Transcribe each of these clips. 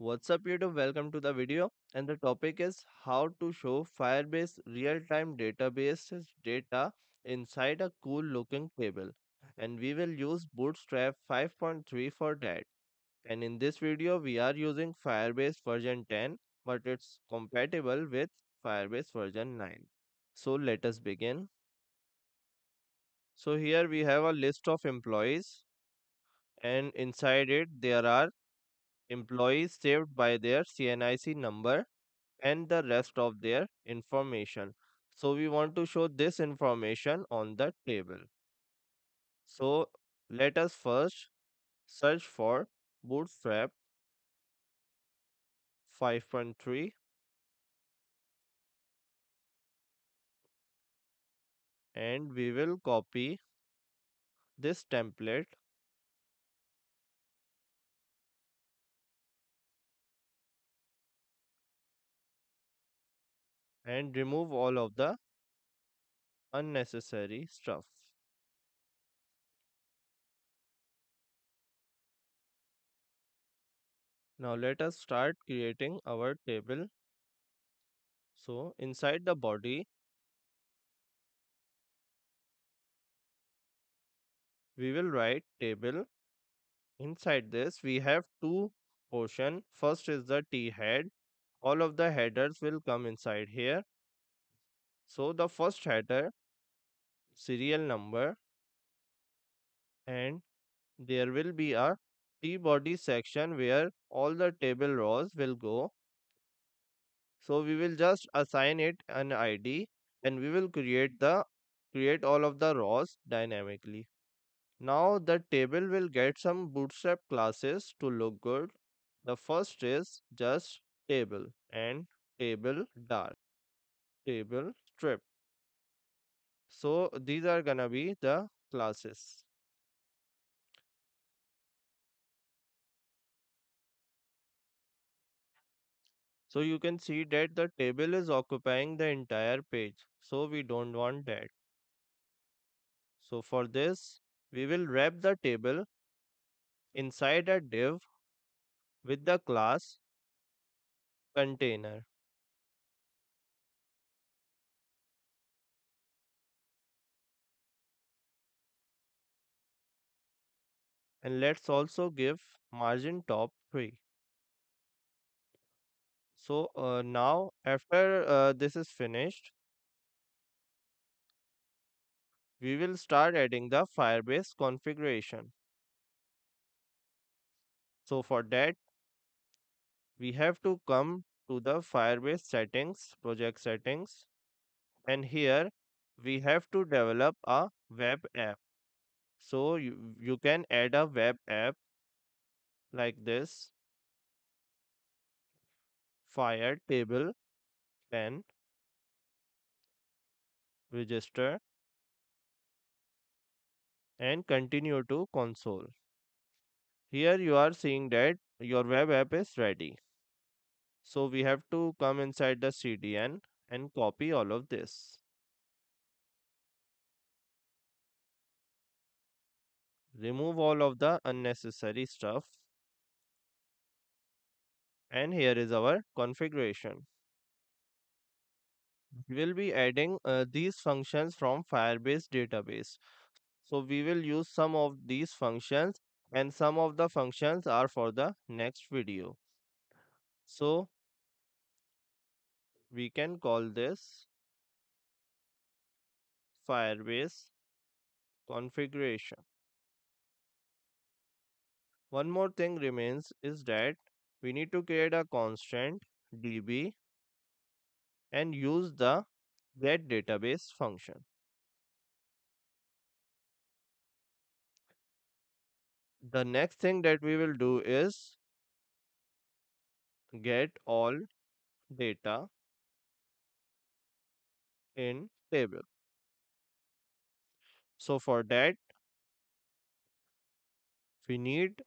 What's up YouTube? Welcome to the video and the topic is how to show Firebase real-time databases data inside a cool looking table and we will use Bootstrap 5.3 for that and in this video we are using Firebase version 10 but it's compatible with Firebase version 9. So let us begin. So here we have a list of employees and inside it there are employees saved by their CNIC number and the rest of their information. So we want to show this information on the table. So let us first search for Bootstrap 5.3 and we will copy this template and remove all of the unnecessary stuff. Now let us start creating our table. So inside the body, we will write table. Inside this, we have two portion. First is the T head. All of the headers will come inside here. So the first header, serial number, and there will be a T body section where all the table rows will go. So we will just assign it an ID and we will create the create all of the rows dynamically. Now the table will get some bootstrap classes to look good. The first is just table and table dark, table strip. So these are gonna be the classes. So you can see that the table is occupying the entire page. So we don't want that. So for this, we will wrap the table inside a div with the class container. And let's also give margin top 3. So uh, now after uh, this is finished, we will start adding the Firebase configuration. So for that, we have to come to the Firebase settings, project settings, and here we have to develop a web app. So you, you can add a web app like this, fire table, pen, register, and continue to console. Here you are seeing that your web app is ready. So we have to come inside the CDN and copy all of this. Remove all of the unnecessary stuff. And here is our configuration. We will be adding uh, these functions from Firebase database. So we will use some of these functions and some of the functions are for the next video. So we can call this Firebase configuration. One more thing remains is that we need to create a constant db and use the get database function. The next thing that we will do is get all data in table. So for that, we need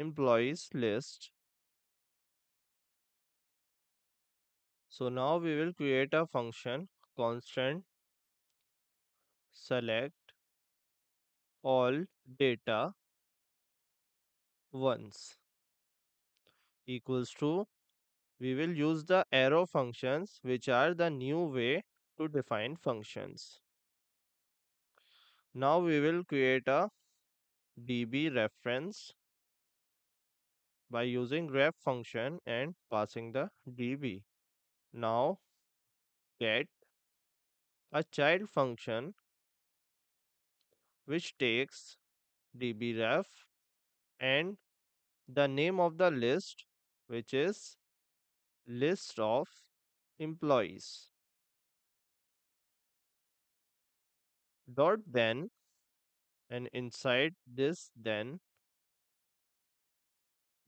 employees list. So now we will create a function constant select all data once. equals to we will use the arrow functions which are the new way to define functions. Now we will create a db reference by using ref function and passing the db. Now get a child function which takes dbref and the name of the list which is list of employees. Dot then and inside this then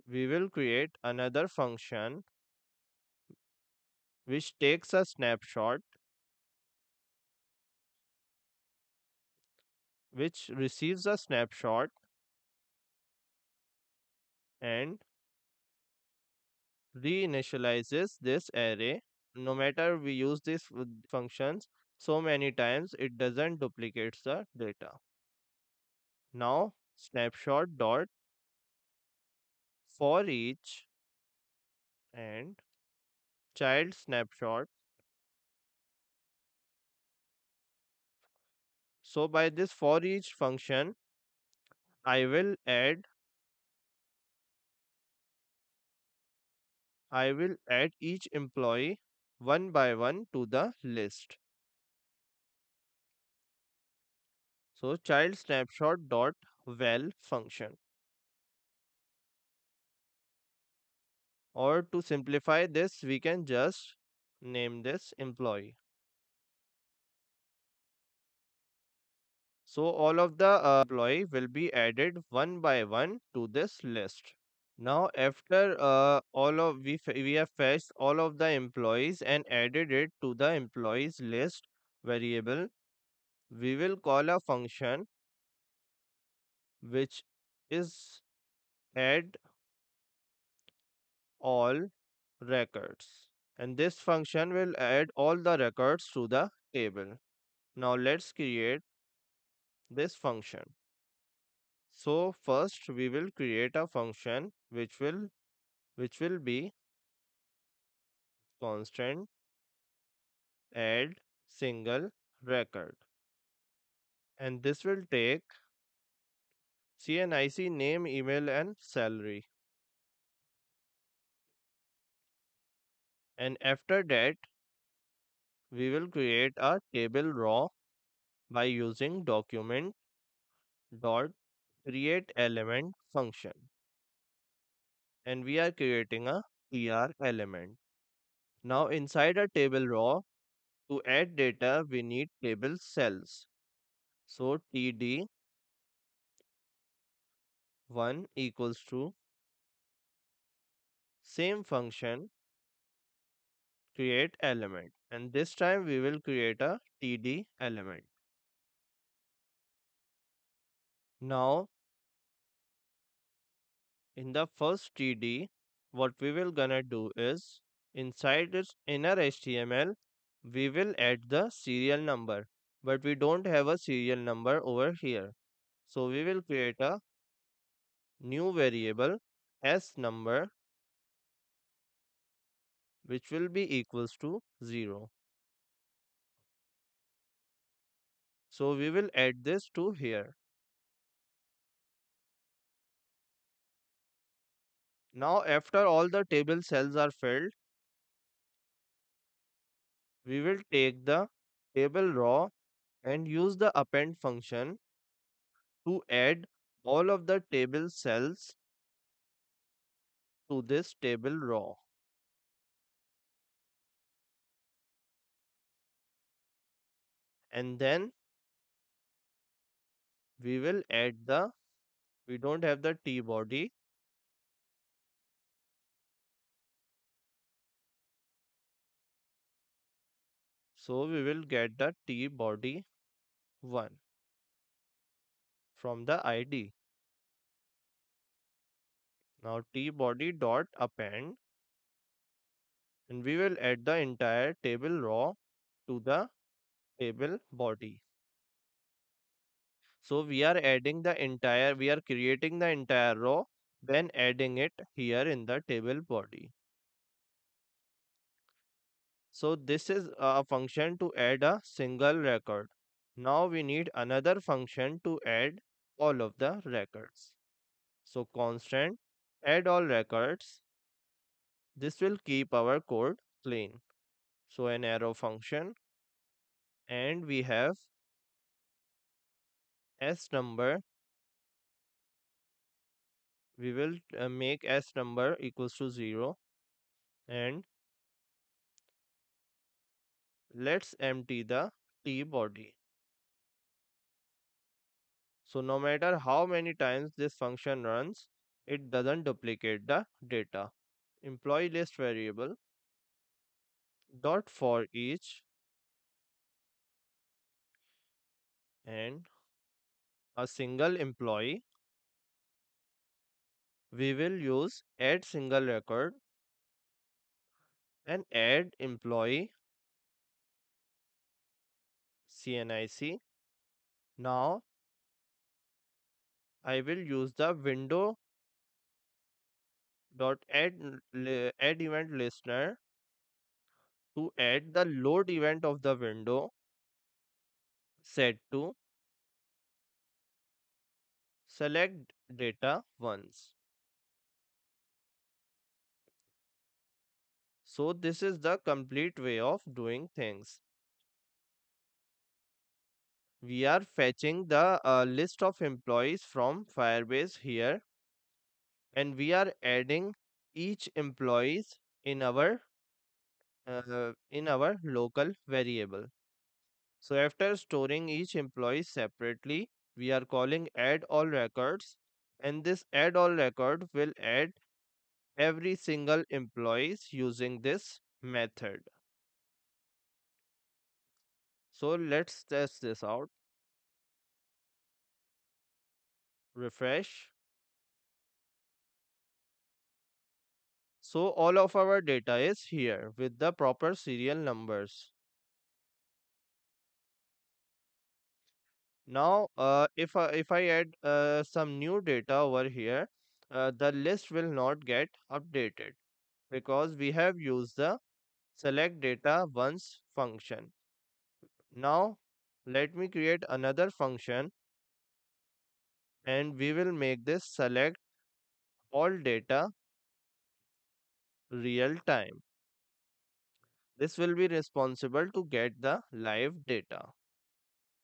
we will create another function which takes a snapshot which receives a snapshot and reinitializes this array. No matter we use these functions so many times it doesn't duplicates the data. Now snapshot dot for each and child snapshot. So by this for each function i will add I will add each employee one by one to the list. So child snapshot dot val function. Or to simplify this, we can just name this employee. So all of the uh, employee will be added one by one to this list. Now after uh, all of we we have fetched all of the employees and added it to the employees list variable, we will call a function which is add all records and this function will add all the records to the table. Now let's create this function. So first we will create a function which will which will be constant add single record and this will take CNIC name, email and salary. And after that we will create a table raw by using document dot create element function and we are creating a tr element. Now inside a table row, to add data we need table cells. So td 1 equals to same function create element. And this time we will create a td element. Now in the first td what we will gonna do is inside its inner html we will add the serial number but we don't have a serial number over here. So we will create a new variable s number which will be equals to 0 so we will add this to here Now after all the table cells are filled, we will take the table raw and use the append function to add all of the table cells to this table raw. And then we will add the, we don't have the T body, So we will get the T body 1 from the ID. Now T body dot append and we will add the entire table raw to the table body. So we are adding the entire, we are creating the entire row then adding it here in the table body. So this is a function to add a single record. Now we need another function to add all of the records. So constant add all records. This will keep our code clean. So an arrow function and we have s number we will uh, make s number equals to 0 and let's empty the t body. So no matter how many times this function runs it doesn't duplicate the data. Employee list variable dot for each and a single employee we will use add single record and add employee CNIC. Now I will use the window dot add add event listener to add the load event of the window set to select data once. So this is the complete way of doing things. We are fetching the uh, list of employees from Firebase here and we are adding each employees in our uh, in our local variable. So after storing each employee separately, we are calling add all records and this add all record will add every single employees using this method. So let's test this out. Refresh. So all of our data is here with the proper serial numbers. Now, uh, if, I, if I add uh, some new data over here, uh, the list will not get updated because we have used the select data once function. Now, let me create another function and we will make this select all data real time. This will be responsible to get the live data.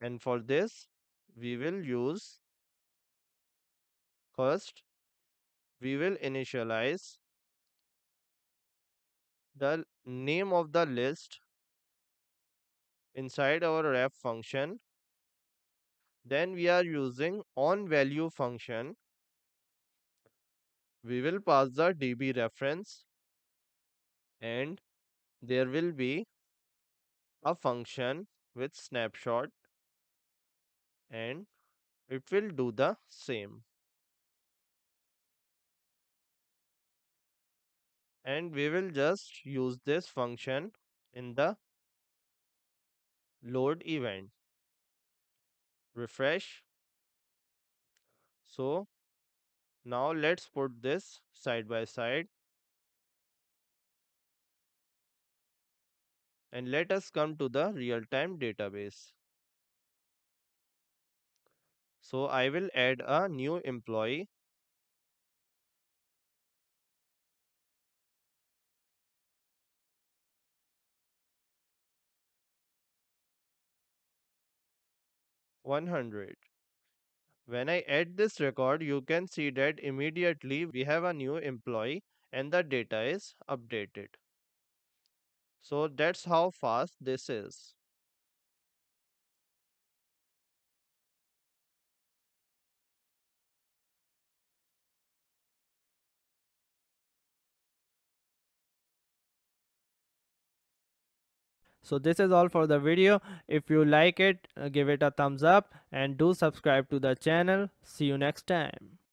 And for this, we will use first, we will initialize the name of the list inside our ref function. Then we are using on value function. We will pass the DB reference and there will be a function with snapshot and it will do the same. And we will just use this function in the load event. Refresh. So now let's put this side by side. And let us come to the real-time database. So I will add a new employee. One hundred. When I add this record, you can see that immediately we have a new employee and the data is updated. So that's how fast this is. So this is all for the video. If you like it, uh, give it a thumbs up and do subscribe to the channel. See you next time.